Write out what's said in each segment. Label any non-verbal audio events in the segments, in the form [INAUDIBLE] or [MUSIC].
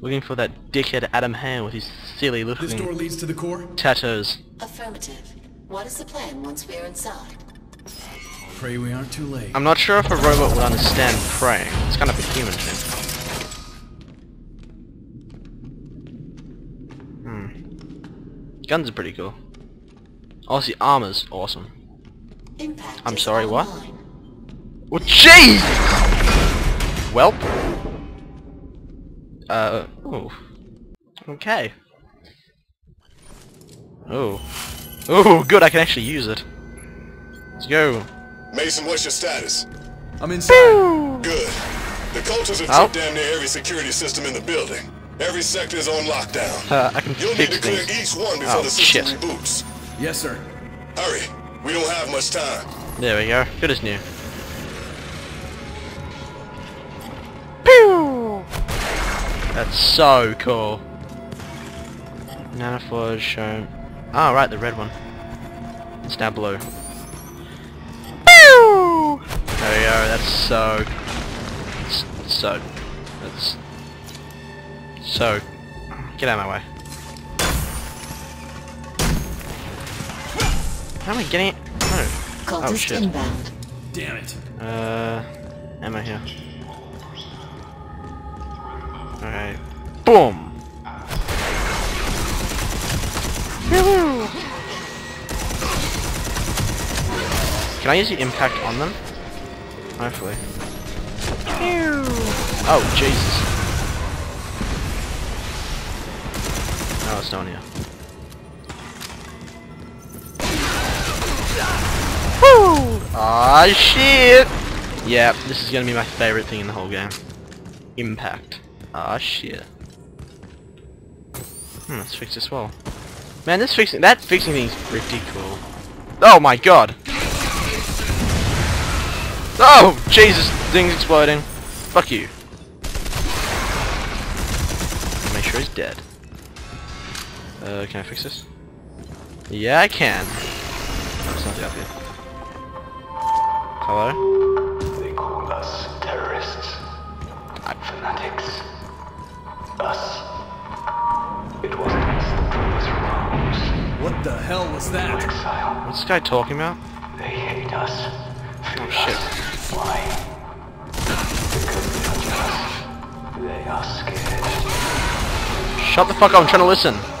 Looking for that dickhead Adam Hale with his silly looking... This door leads to the core? tattoos. Affirmative. What is the plan once we're inside? Pray we aren't too late. I'm not sure if a robot would understand praying. It's kind of a human thing. Hmm. Guns are pretty cool. Also, the armor's awesome. Impact I'm is sorry, what? online. Well, jeez! Welp. Uh, oh. Okay. Oh. Oh, good, I can actually use it. Let's go. Mason, what's your status? I'm inside. Good. The cultists have Oh. took damn near every security system in the building. Every sector is on lockdown. Uh, I can You'll need fix to clear things. each one before Oh, the system shit. reboots. Yes, sir. Hurry. We don't have much time. There we go. Good as new. Pew! That's so cool. Nanoforge shown. Ah, right, the red one. It's now blue. Pew! There we go. That's so. So. That's so. Get out of my way. How am I getting it? No. Cultist Oh, shit. inbound. Damn it. Uh, am I here? Alright. Boom! Can I use the impact on them? Hopefully. Oh, Jesus. Oh, it's down here. Woo! Aw, shit! Yeah, this is gonna be my favorite thing in the whole game. Impact. Ah, shit. Hmm, let's fix this wall. Man, this fixing- that fixing thing's pretty cool. Oh my god! Oh, Jesus, thing's exploding. Fuck you. Make sure he's dead. Uh, can I fix this? Yeah, I can. There's nothing up here. Hello? Was that? Exile. What's this guy talking about? They hate us. Oh shit. Why? Because they are jealous. They are scared. Shut the fuck up, I'm trying to listen.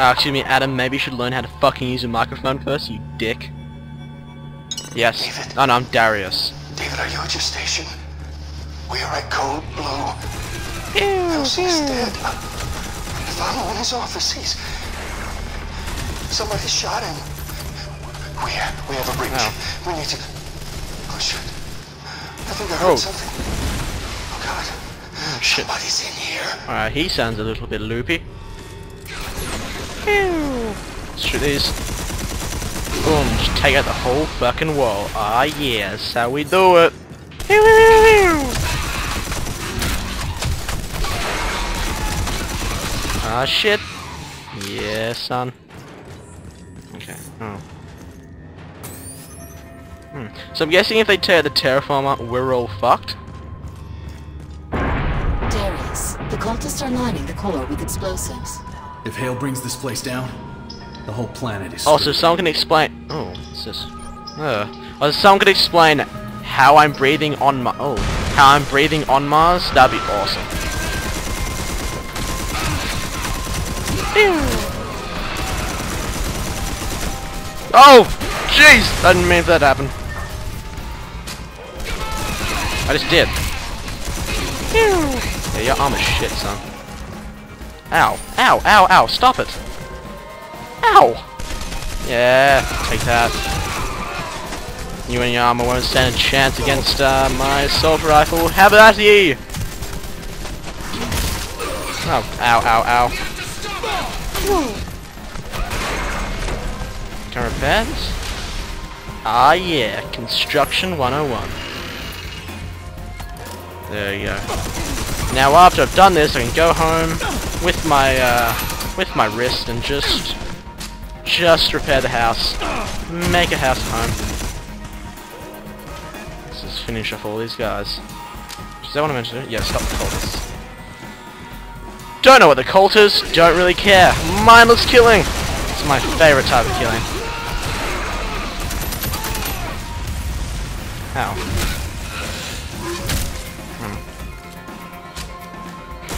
Uh, excuse me, Adam, maybe you should learn how to fucking use a microphone first, you dick. Yes. David. Oh no, I'm Darius. David, are you at your station? We are at Code Blue. Elsie's dead. I found him in his office. He's... Somebody shot him. We have, we have a breach. Oh. We need to... Oh, shit. I think I heard Oh. something. Oh, God. Oh shit. Somebody's in here. Alright, he sounds a little bit loopy. Let's shoot these. Boom, just take out the whole fucking wall. Ah yeah, that's how we do it. Ah shit. Yeah, son. Okay. Oh. Hmm. So I'm guessing if they tear the terraformer, we're all fucked. Darius, the cultists are lining the core with explosives. If Hale brings this place down, the whole planet is Also, screwed. someone can explain. Oh, what's this? Uh, also, someone could explain how I'm breathing on my. Oh, how I'm breathing on Mars. That'd be awesome. Oh, jeez! I didn't mean for that to happen. I just did. Yeah, your armor's shit, son. Ow! Ow! Ow! Ow! Stop it! Ow! Yeah, take that. You and your armor won't stand a chance against uh, my assault rifle. Have at ye! Oh, ow, ow, ow. Can repair this? Ah yeah, Construction 101. There you go. Now after I've done this, I can go home with my uh, with my wrist and just just repair the house, make a house home. Let's just finish off all these guys. Does that want to mention it? Yeah, stop the cultists. Don't know what the cult is, don't really care. Mindless killing! It's my favorite type of killing.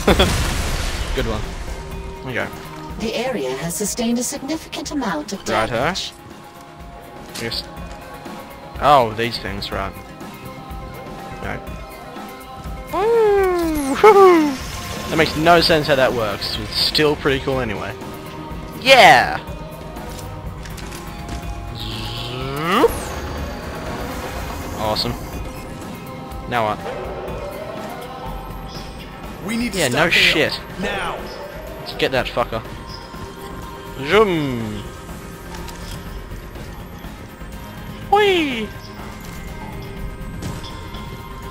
[LAUGHS] Good one. Okay. The area has sustained a significant amount of Right, huh? damage. Yes. Oh, these things, right. Right. Woo! That makes no sense how that works. It's still pretty cool anyway. Yeah! Zoop. Awesome. Now what? We need to Yeah, no shit. Now. Let's get that fucker. Zoom! Whee!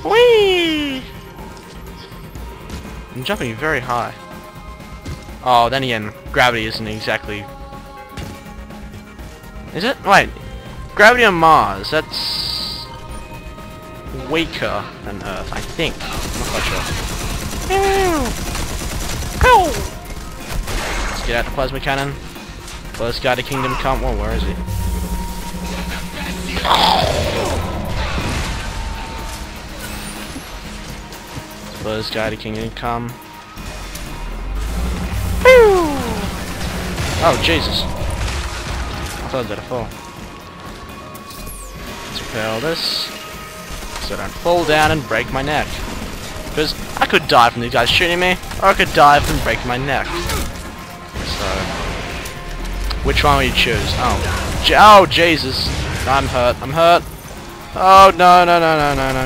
Whee! I'm jumping very high. Oh, then again, gravity isn't exactly... Is it? Wait. Gravity on Mars, that's... weaker than Earth, I think. I'm not quite sure. Let's get out the plasma cannon. First guy to Kingdom Come. Whoa, where is he? First guy to Kingdom Come. Oh, Jesus. I thought was gonna fall. Let's all this. So I don't fall down and break my neck. Could die from these guys shooting me, or I could die from breaking my neck. So, which one will you choose? Oh, Je oh Jesus! I'm hurt. I'm hurt. Oh no no no no no no!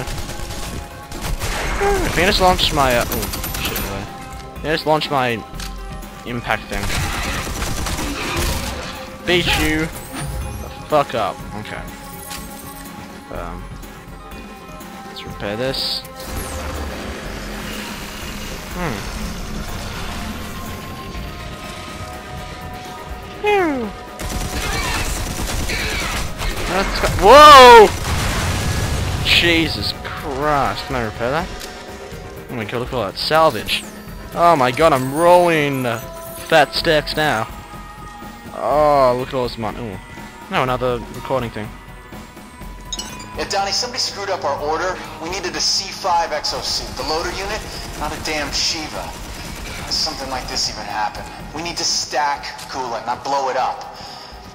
If I can just launch my uh, oh shit really. Can I just launch my impact thing? Beat you fuck up. Okay. Um, let's repair this. Hmm. Whoa! Jesus Christ! Can I repair that? Oh my god, look at all that salvage. Oh my god, I'm rolling fat stacks now. Oh, look at all this money. No, another recording thing. Yeah, Donnie, somebody screwed up our order. We needed a C5 exosuit. The loader unit, not a damn Shiva. Does something like this even happen? We need to stack coolant, not blow it up.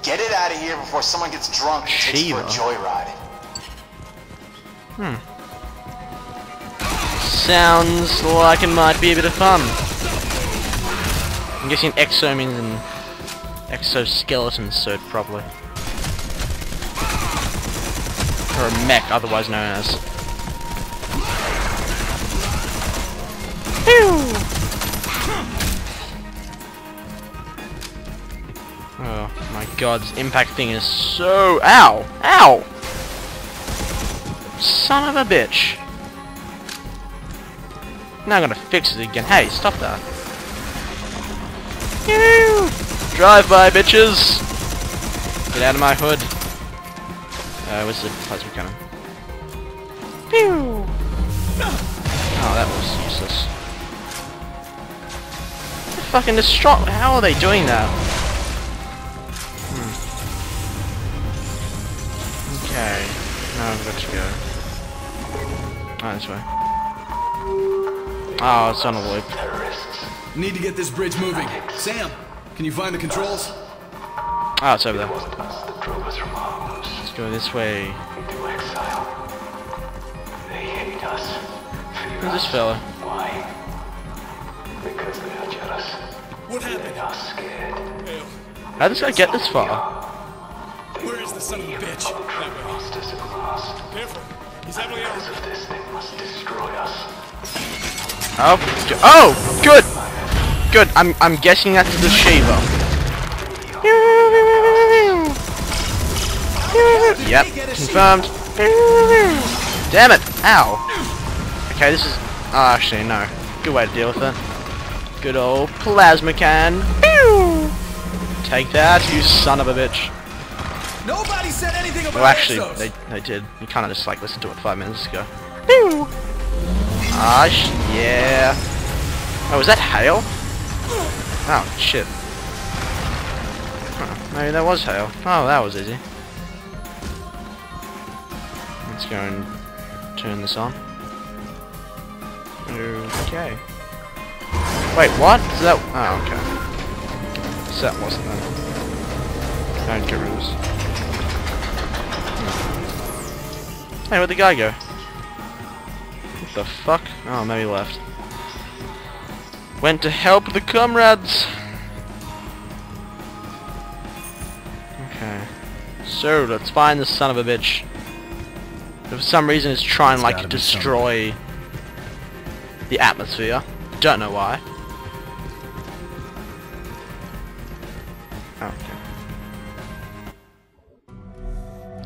Get it out of here before someone gets drunk and takes it for a joyride. Hmm. Sounds like it might be a bit of fun. I'm guessing exo means an exoskeleton suit, probably. Or a mech, otherwise known as. Oh my god, this impact thing is so... Ow! Ow! Son of a bitch. Now I'm gonna fix it again. Hey, stop that. Drive by, bitches! Get out of my hood. Uh, where's the plasma cannon? Pew! Oh, that was useless. They're fucking distraught. How are they doing that? Hmm. Okay. Now I've got to go. Oh, this way. Oh, it's on a loop. Need to get this bridge moving. Sam, can you find the controls? Oh, it's over there. Let's go this way. into exile. They hate us. Fear Who's this fella? Why? Because they are jealous. What They happened? are scared. How did this guy get this far? Where is the son of a bitch? Masters at last. Careful. He's heavily Because of this, they must destroy us. Oh, oh, good, good. I'm I'm guessing that's the Shiva. Yep, confirmed. Damn it! Ow! Okay, this is... Oh, actually, no. Good way to deal with it. Good old plasma can. Take that, you son of a bitch. Nobody said anything about Well, actually, they, they did. You kind of just, like, listened to it five minutes ago. Ah, sh yeah. Oh, was that hail? Oh, shit. Huh, maybe that was hail. Oh, that was easy. Let's go and turn this on. Okay. Wait, what? Is that... Oh, okay. So that wasn't that. Don't get rid of this. Hey, where'd the guy go? What the fuck? Oh, maybe left. Went to help the comrades! Okay. So, let's find this son of a bitch. For some reason it's trying It's like gotta destroy the atmosphere. Don't know why. Oh, okay.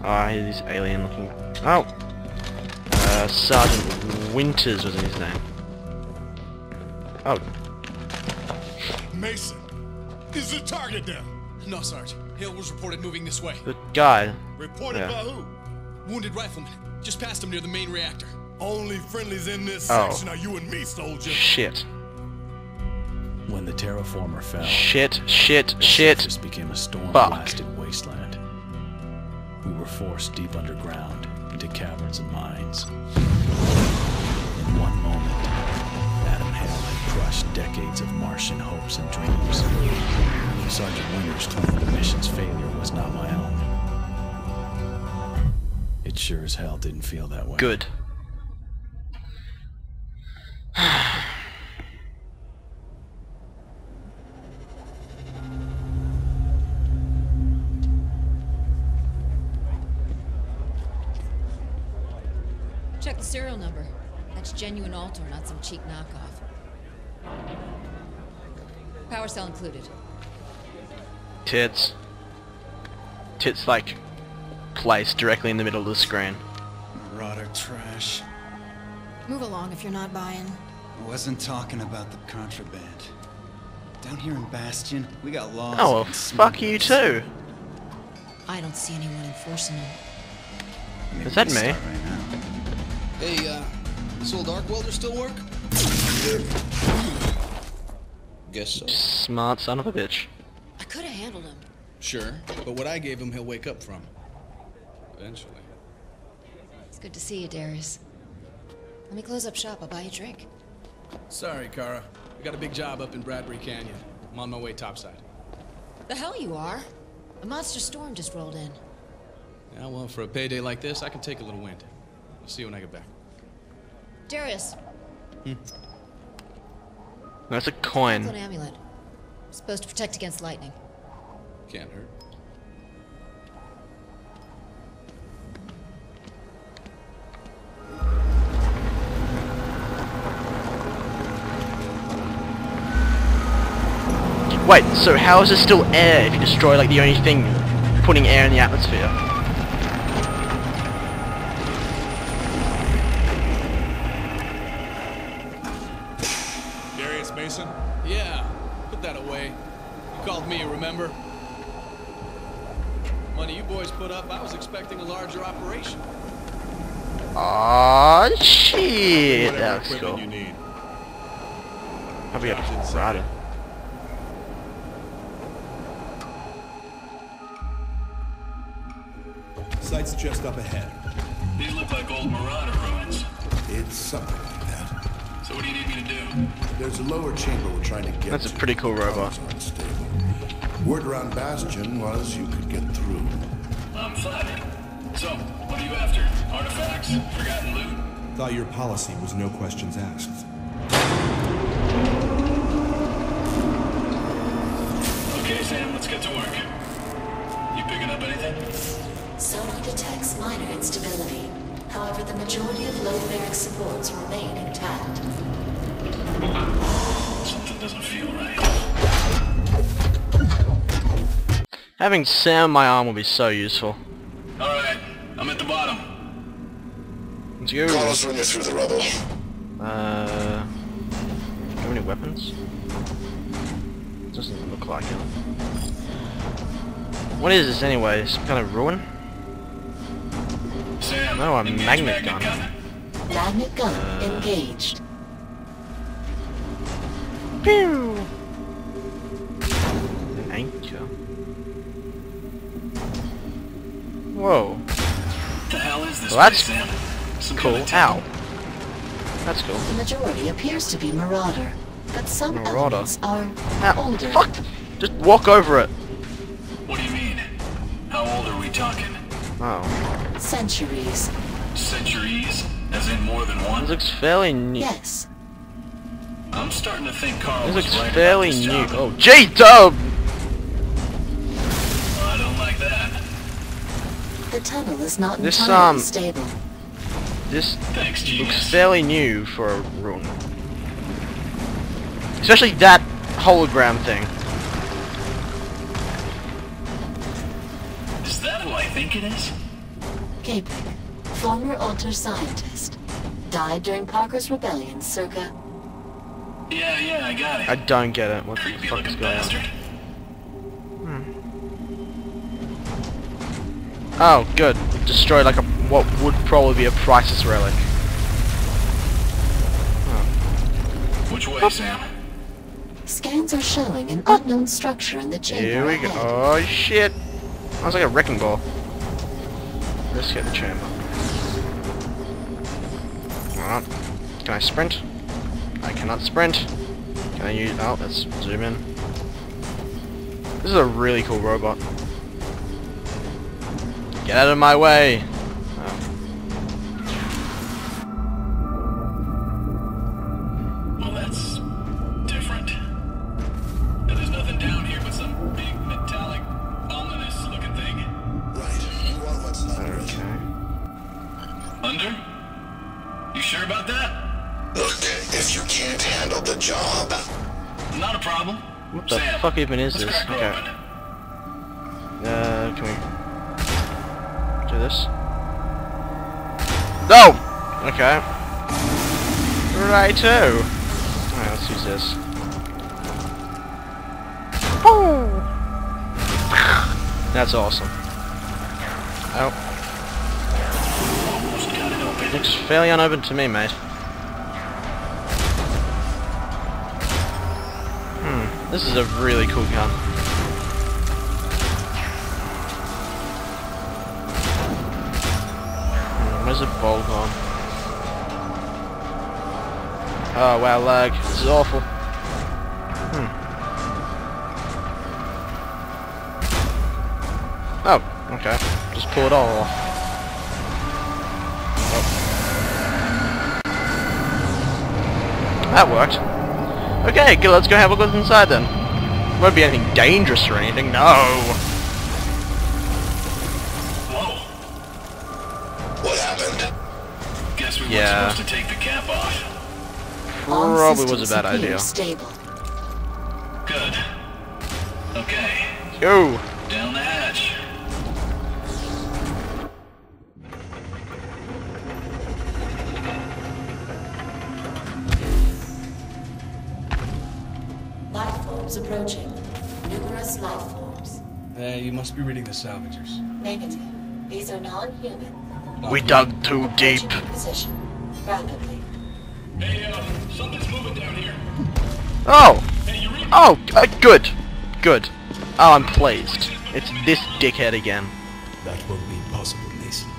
Oh, I hear these alien looking. Oh! Uh, Sergeant Winters was in his name. Oh, Mason, is the target down? No, Sarge. Hill was reported moving this way. the guy. Reported Yeah. by who? Wounded rifleman. Just passed him near the main reactor. Only friendlies in this Oh. section are you and me, soldier. Shit. When the terraformer fell, Shit, shit, the shit. surface became a storm-blasted wasteland. We were forced deep underground into caverns and mines. In one moment, Adam Hale had crushed decades of Martian hopes and dreams. Sergeant Winters told me the mission's failure was not my own. It sure as hell didn't feel that way. Good. Check the serial number. That's genuine Ultor, not some cheap knockoff. Power cell included. Tits. Tits like placed directly in the middle of the screen. Marauder trash. Move along if you're not buying. I wasn't talking about the contraband. Down here in Bastion, we got laws. Oh well, against fuck you too. I don't see anyone enforcing them. Maybe Is that me? start Right now. Hey, uh, this old arc welder still work? Guess so. Smart son of a bitch. I could have handled him. Sure, but what I gave him, he'll wake up from. Eventually. It's good to see you, Darius. Let me close up shop. I'll buy you a drink. Sorry, Kara. I got a big job up in Bradbury Canyon. I'm on my way topside. The hell you are? A monster storm just rolled in. Yeah, well, for a payday like this, I can take a little wind. I'll see you when I get back. Darius, hmm. That's a coin. an amulet. Supposed to protect against lightning. Can't hurt. Wait, so how is there still air if you destroy like the only thing putting air in the atmosphere? Darius Mason? Yeah, put that away. You called me, remember? Money you boys put up, I was expecting a larger operation. Aw, shit. Whatever That's equipment cool. Site's just up ahead. These look like old Marauder ruins. It's something like that. So what do you need me to do? There's a lower chamber we're trying to get That's a pretty cool robot. Comms are unstable. Word around Bastion was you could get through. I'm flattered. So, what are you after? Artifacts? Forgotten loot? Thought your policy was no questions asked. Okay, Sam, let's get to work. You picking up anything? detects minor instability. However, the majority of load-bearing supports remain intact. Something doesn't feel right. Having Sam my arm will be so useful. Alright, I'm at the bottom. Let's go. Carlos, when you're through the rubble. Uh... Do you have any weapons? Doesn't look like it. What is this anyway? Some kind of ruin? Sam, No, a magnet gun. Magnet gun Uh. engaged. Pew! An anchor. Whoa. the hell is this Well, that's place, Some Cool. kind of Ow. That's cool. The majority appears to be Marauder, but some Marauder? elements are Ow. older. Fuck! Just walk over it. What do you mean? How old are we talking? Oh. Centuries. Centuries? As in more than This one? looks fairly new. Yes. I'm starting to think Carl This was looks right fairly about this new. job. Oh, J-Dub! I don't like that. The tunnel is not This, entirely um, stable. This Thanks, looks genius. fairly new for a ruin. Especially that hologram thing. Is that who I think it is? Capek, former Ultor scientist, died during Parker's rebellion circa... Yeah, yeah, I got it. I don't get it. What the fuck is looking going on? bastard. Hmm. Oh, good. Destroyed like a what would probably be a priceless relic. Hmm. Which way, Sam? Scans are showing an unknown structure in the chamber Here we go. ahead. Oh shit! Sounds like a wrecking ball. Let's get the chamber. Alright. Can I sprint? I cannot sprint. Can I use... Oh, let's zoom in. This is a really cool robot. Get out of my way! You sure about that? Look, if you can't handle the job, Not a problem. What the Sam, fuck even is this? Okay. Uh, can we do this? No! Okay. Righto. Alright, let's use this. Boom! That's awesome. Oh, looks fairly unopened to me, mate. Hmm, this is a really cool gun. Hmm, Where's the bolt on? Oh wow, lag. This is awful. Hmm. Oh, okay. Just pull it all off. That worked. Okay, good, let's go have a look inside then. Won't be anything dangerous or anything, no! Whoa. what happened? Guess we Yeah. weren't supposed to take the cap off. Probably was a bad idea. Stable. Good. Okay. Go! Down the approaching. Numerous life forms. Hey, you must be reading the salvagers. Negative. These are non-human. We dug too deep. Position. Rapidly. Hey, uh, something's moving down here. Oh! Hey. Oh, uh, good. Good. Oh, I'm pleased. It's this dickhead again. That won't be possible, Mason.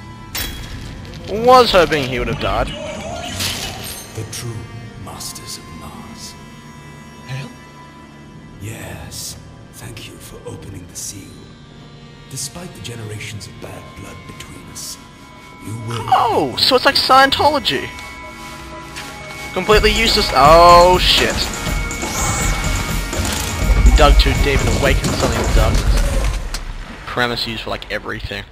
Was hoping he would have died. The true Yes. Thank you for opening the seal. Despite the generations of bad blood between us, you will. Oh, so it's like Scientology. Completely useless. Oh, shit. Dug too deep and awakened something in the darkness. Premise used for like everything.